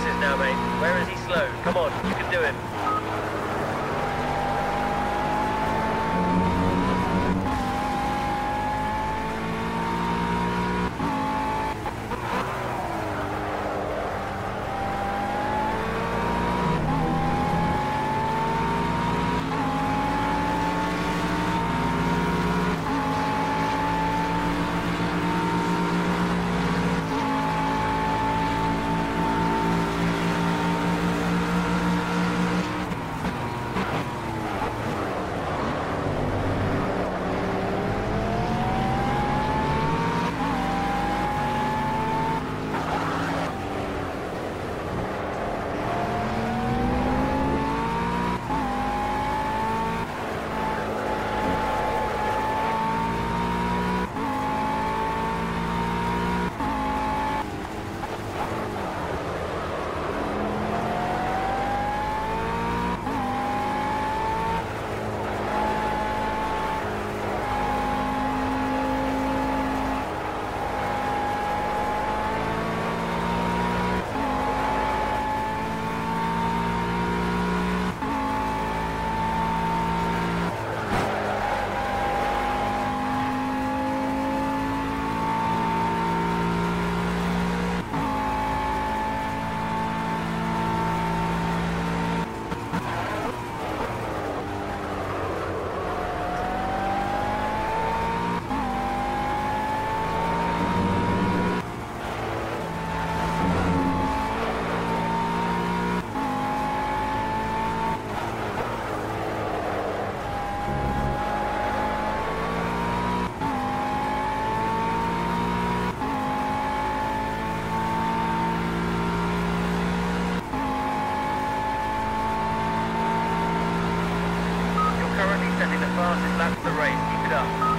Now, mate. Where is he slow? Come on, you can do it. Fastest lap the race. Keep it up.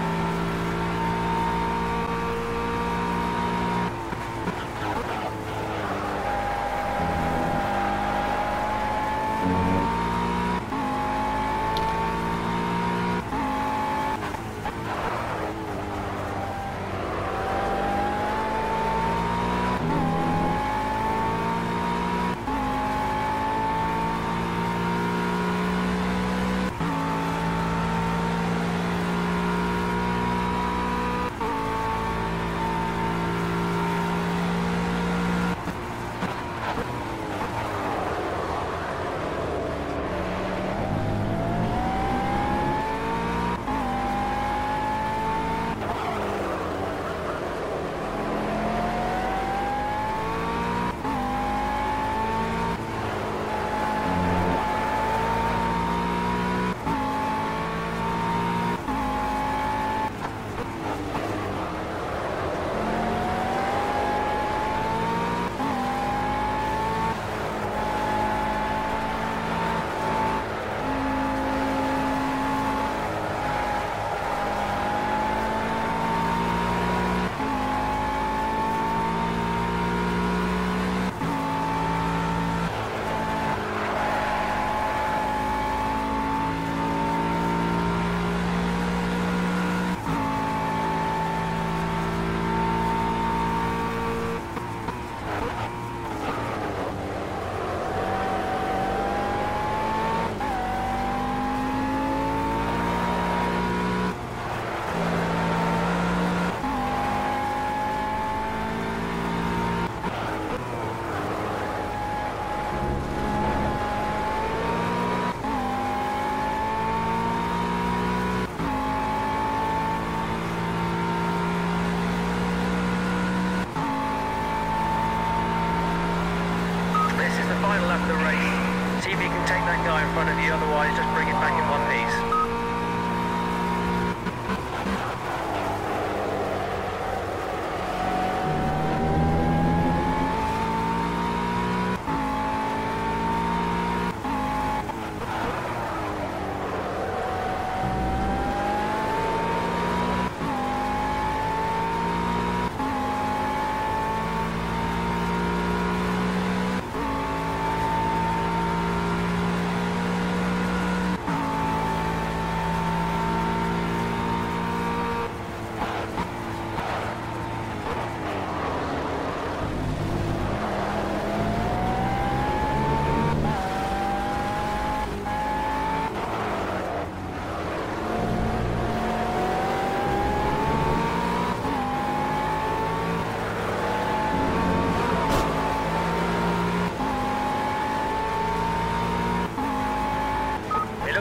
The race. See if you can take that guy in front of you, otherwise just bring it back in one piece.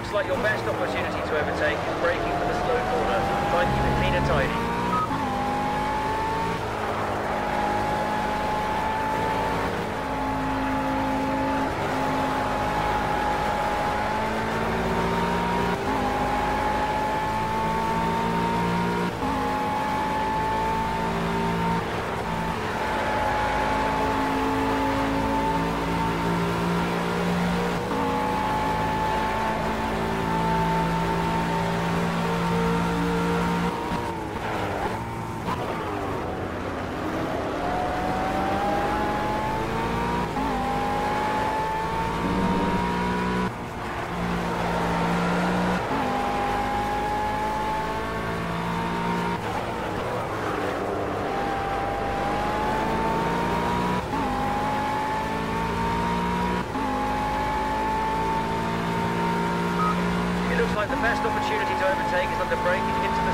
Looks like your best opportunity to overtake is braking for the slow corner. Try and keep it clean and tidy.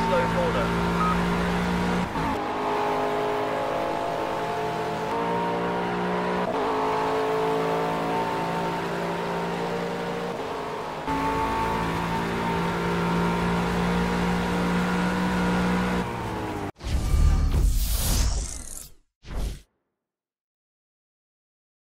It looks